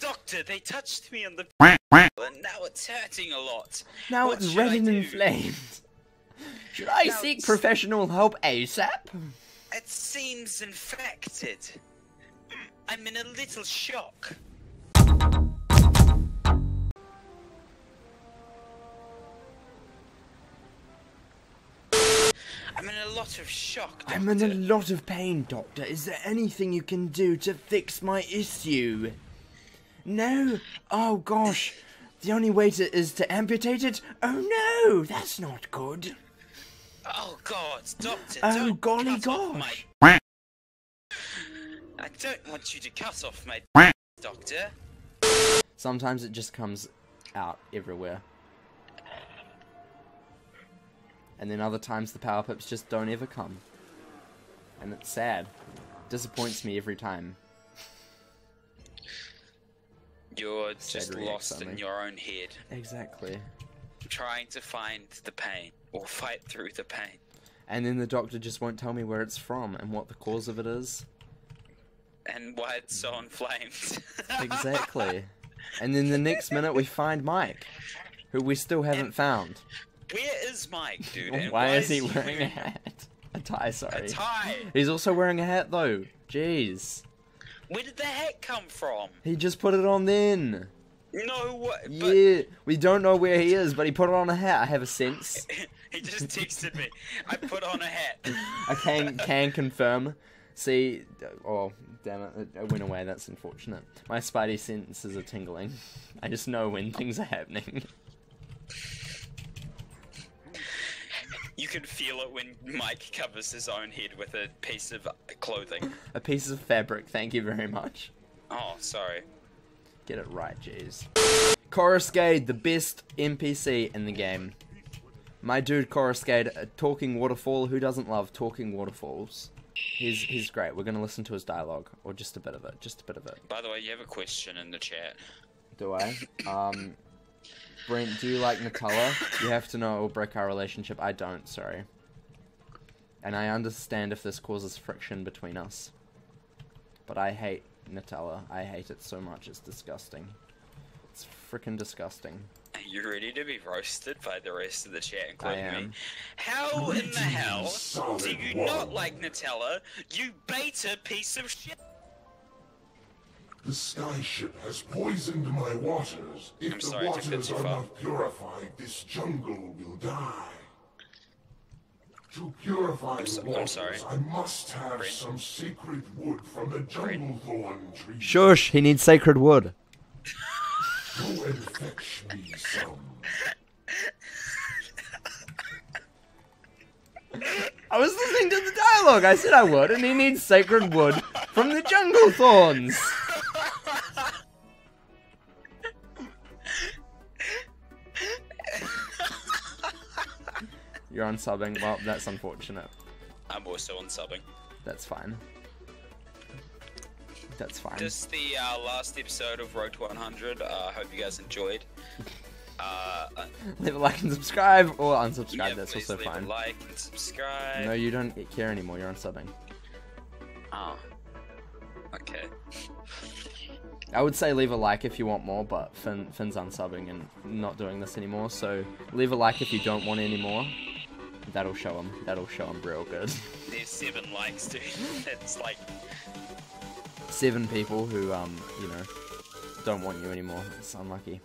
Doctor, they touched me on the and now it's hurting a lot. Now What it's red and inflamed. Should I Now seek it's- professional help ASAP? It seems infected. I'm in a little shock. I'm in a lot of shock. I'm in a lot of pain, Doctor. Is there anything you can do to fix my issue? No? Oh gosh. The only way to is to amputate it? Oh no! That's not good. Oh God, Doctor! Oh golly gosh. my. I don't want you to cut off my. Doctor. Sometimes it just comes out everywhere. And then other times the power pips just don't ever come. And it's sad. Disappoints me every time. You're just lost in your own head, Exactly. trying to find the pain or fight through the pain. And then the doctor just won't tell me where it's from and what the cause of it is. And why it's so inflamed. Exactly. and then the next minute we find Mike, who we still haven't found. Where is Mike, dude? And Why is he wearing a hat? A tie, sorry. a tie? He's also wearing a hat though. Jeez. Where did the hat come from? He just put it on then. No way. Yeah, we don't know where he is, but he put it on a hat. I have a sense. he just texted me. I put on a hat. I can can confirm. See, oh damn it, it- it went away. That's unfortunate. My spidey senses are tingling. I just know when things are happening. can feel it when Mike covers his own head with a piece of clothing. A piece of fabric. Thank you very much. Oh, sorry. Get it right, jeez. Coruscade, the best NPC in the game. My dude Coruscade, a talking waterfall. Who doesn't love talking waterfalls? He's he's great. We're gonna listen to his dialogue, or just a bit of it. Just a bit of it. By the way, you have a question in the chat. Do I? Um, Brent, do you like Nutella? You have to know it will break our relationship. I don't, sorry. And I understand if this causes friction between us. But I hate Nutella. I hate it so much. It's disgusting. It's freaking disgusting. Are you ready to be roasted by the rest of the chat, including am. me? How in the hell do you not like Nutella, you beta piece of shit? The sky ship has poisoned my waters. If I'm the sorry, I took that waters are not purified, this jungle will die. To purify I'm so- the I'm sorry. I must have Brent. some sacred wood from the jungle thorn tree. Shush! He needs sacred wood. Go and fetch me some. I was listening to the dialogue. I said I would, and he needs sacred wood from the jungle thorns. You're unsubbing. Well, that's unfortunate. I'm also on subbing. That's fine. That's fine. Just the uh, last episode of Road to 100. I uh, hope you guys enjoyed. Uh, uh, Leave a like and subscribe, or unsubscribe. yeah, that's also leave fine. a like and subscribe. No, you don't care anymore. You're unsubbing. Oh. Okay. I would say leave a like if you want more, but Finn, Finn's unsubbing and not doing this anymore. So leave a like if you don't want any more. That'll show him. That'll show him real good. There's seven likes, dude. That's like seven people who um you know don't want you anymore. It's unlucky.